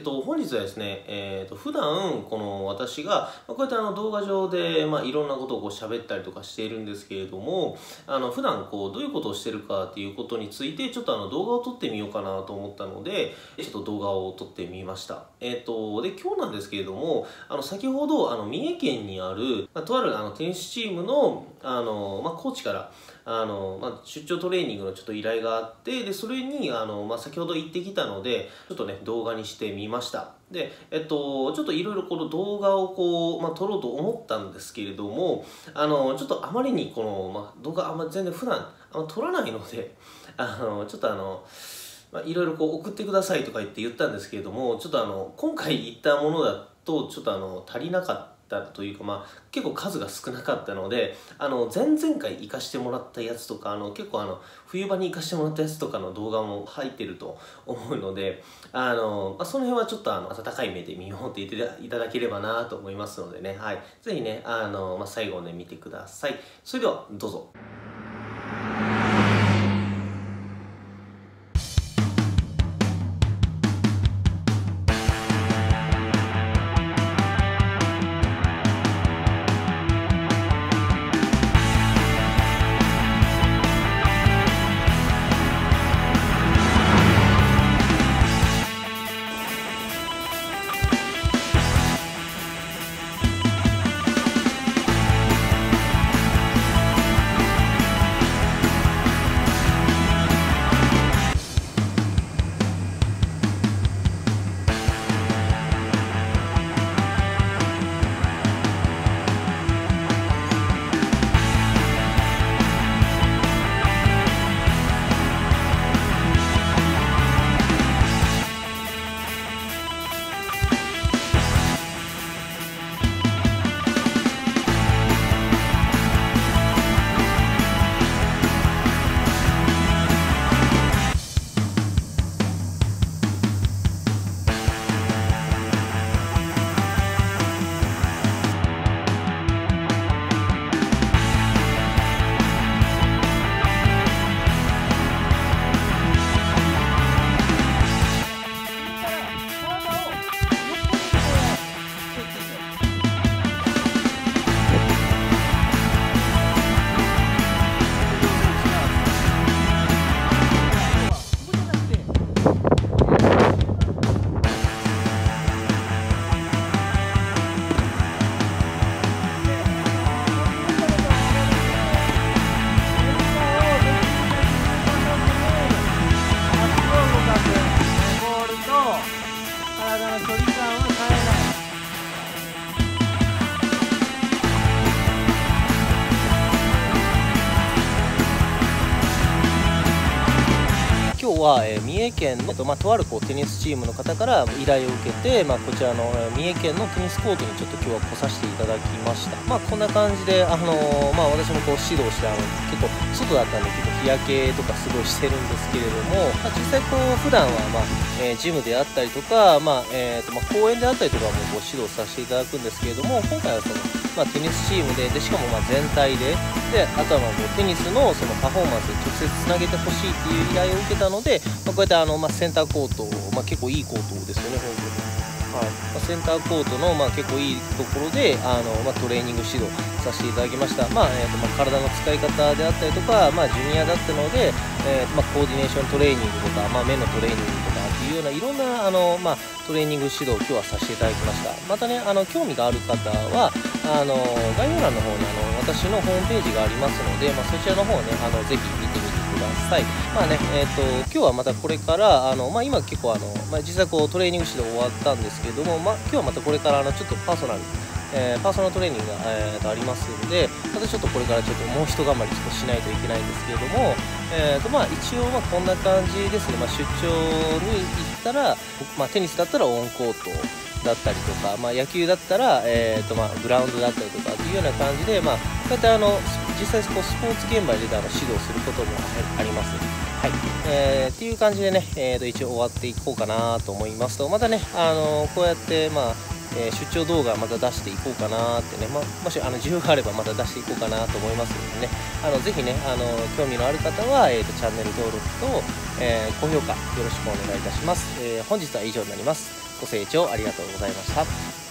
えっと、本日はですね、えっと、普段、この私が、ま、こうやってあの動画上で、まあ、いろんなことをこう喋ったりとかしているんですけれども、あの、普段こう、どういうことをしてるかっていうことについて、ちょっとあの動画を撮ってみようかなと思ったので、ちょっと動画を撮ってみました。えっと、で、今日なんですけれども、あの、先ほど、あの、三重県にある、まあ、とあるあのテニスチームの、あの、まあ、コーチから、あの、まあ、出張トレーニングのちょっと依頼があって、で、それに、あの、まあ、先ほど行ってきたので、ちょっとね、動画にしてみました。で、えっと、ちょっといろいろこの動画をこう、まあ、撮ろうと思ったんですけれども、あの、ちょっとあまりにこの、まあ、動画あんま全然普段あんま撮らないので、あの、ちょっとあの、まあ、いろいろこう送ってくださいとか言って言ったんですけれども、ちょっとあの、今回言ったものだと、ちょっとあの、足りなかった。ったというか、まあ、結構数が少なかったのであの前々回行かしてもらったやつとかあの結構あの冬場に行かしてもらったやつとかの動画も入ってると思うのであの、まあ、その辺はちょっとあの温かい目で見守っていただければなと思いますのでね、はい、ぜひねあの、まあ、最後まで見てください。それではどうぞ。las cositas. は、えー、三重県の、まあ、とあるこうテニスチームの方から依頼を受けて、まあ、こちらの三重県のテニスコートにちょっと今日は来させていただきました、まあ、こんな感じで、あのー、まあ、私もこう指導してあの結構外だったんで結構日焼けとかすごいしてるんですけれども、まあ、実際こう普段は、まあえー、ジムであったりとか、まあえーとまあ、公園であったりとかもこう指導させていただくんですけれども今回はそのまあ、テニスチームででしかもまあ全体で。であとはまあテニスのそのパフォーマンスに直接つなげてほしいっていう依頼を受けたので、まあ、こうやってあの、まあ、センターコート、まあ、結構いいコートですよね本当に。はい。まあ、センターコートの、まあ、結構いいところであの、まあ、トレーニング指導させていただきました、まあえーとまあ、体の使い方であったりとか、まあ、ジュニアだったので、えーまあ、コーディネーショントレーニングとか、まあ、目のトレーニングとかっていうようないろんなあの、まあ、トレーニング指導を今日はさせていただきました。またねあの興味がある方はあの概要欄の方にあの私のホームページがありますので、まあ、そちらの方をねあのぜひ見てみてください。まあねえっ、ー、と今日はまたこれからあの、まあ、今結構あの、まあ、実際こうトレーニング指導終わったんですけども、まあ、今日はまたこれからあのちょっとパーソナルえー、パーソナルトレーニングが、えー、とありますので、またちょっとこれからちょっともう一頑張りちょっとしないといけないんですけれども、えーとまあ、一応まあこんな感じですね、まあ、出張に行ったら、まあ、テニスだったらオンコートだったりとか、まあ、野球だったら、えーとまあ、グラウンドだったりとかっていうような感じで、まあ、こうやってあの実際こうスポーツ現場であの指導することもあります。はい、えー、っていう感じでね、えー、と一応終わっていこうかなと思いますと、またね、あのこうやって、まあ、えー、出張動画また出していこうかなってね、まもしあの需要があればまた出していこうかなと思いますのでね、あのぜひね、あの興味のある方は、えーと、チャンネル登録と、えー、高評価よろしくお願いいたします。えー、本日は以上になります。ご清聴ありがとうございました。